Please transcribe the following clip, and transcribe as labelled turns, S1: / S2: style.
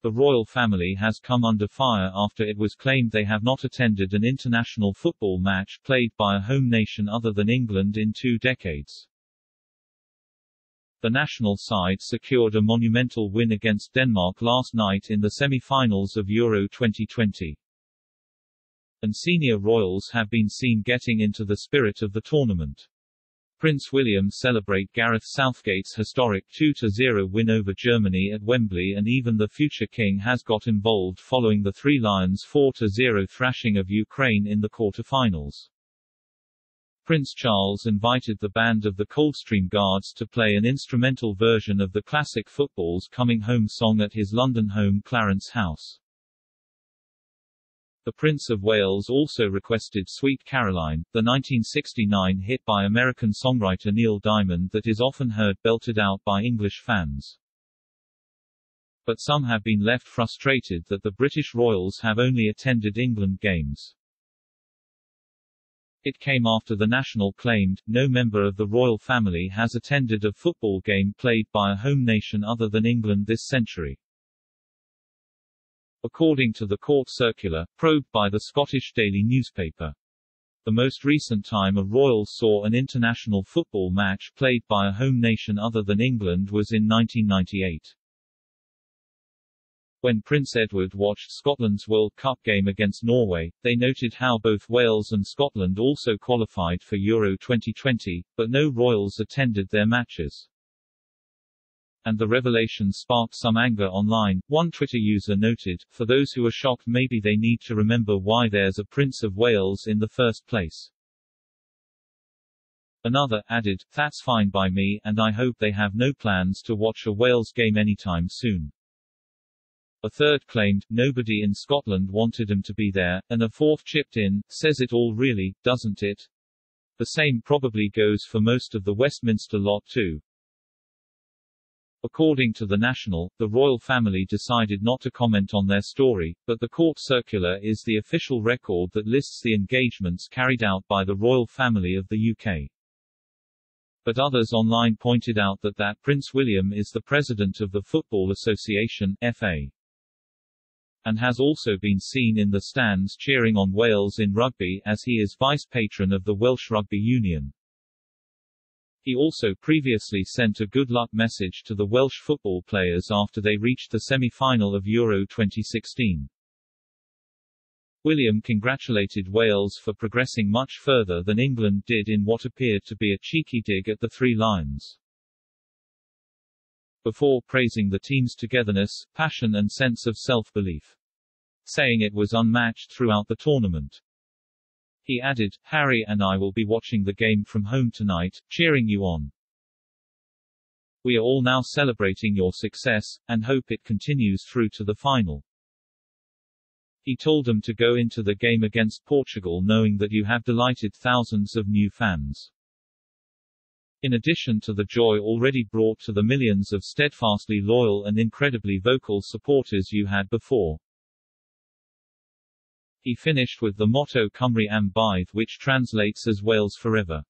S1: The royal family has come under fire after it was claimed they have not attended an international football match played by a home nation other than England in two decades. The national side secured a monumental win against Denmark last night in the semi-finals of Euro 2020. And senior royals have been seen getting into the spirit of the tournament. Prince William celebrate Gareth Southgate's historic 2-0 win over Germany at Wembley and even the future king has got involved following the Three Lions 4-0 thrashing of Ukraine in the quarter-finals. Prince Charles invited the band of the Coldstream Guards to play an instrumental version of the classic Football's Coming Home song at his London home Clarence House. The Prince of Wales also requested Sweet Caroline, the 1969 hit by American songwriter Neil Diamond that is often heard belted out by English fans. But some have been left frustrated that the British royals have only attended England games. It came after the National claimed, no member of the royal family has attended a football game played by a home nation other than England this century. According to the court circular, probed by the Scottish daily newspaper. The most recent time a royal saw an international football match played by a home nation other than England was in 1998. When Prince Edward watched Scotland's World Cup game against Norway, they noted how both Wales and Scotland also qualified for Euro 2020, but no royals attended their matches and the revelation sparked some anger online. One Twitter user noted, for those who are shocked maybe they need to remember why there's a Prince of Wales in the first place. Another, added, that's fine by me, and I hope they have no plans to watch a Wales game anytime soon. A third claimed, nobody in Scotland wanted him to be there, and a fourth chipped in, says it all really, doesn't it? The same probably goes for most of the Westminster lot too. According to the National, the royal family decided not to comment on their story, but the court circular is the official record that lists the engagements carried out by the royal family of the UK. But others online pointed out that that Prince William is the president of the Football Association FA and has also been seen in the stands cheering on Wales in rugby as he is vice patron of the Welsh Rugby Union. He also previously sent a good luck message to the Welsh football players after they reached the semi-final of Euro 2016. William congratulated Wales for progressing much further than England did in what appeared to be a cheeky dig at the Three Lions. Before praising the team's togetherness, passion and sense of self-belief. Saying it was unmatched throughout the tournament. He added, Harry and I will be watching the game from home tonight, cheering you on. We are all now celebrating your success, and hope it continues through to the final. He told them to go into the game against Portugal knowing that you have delighted thousands of new fans. In addition to the joy already brought to the millions of steadfastly loyal and incredibly vocal supporters you had before. He finished with the motto Cymru am byth which translates as Wales forever.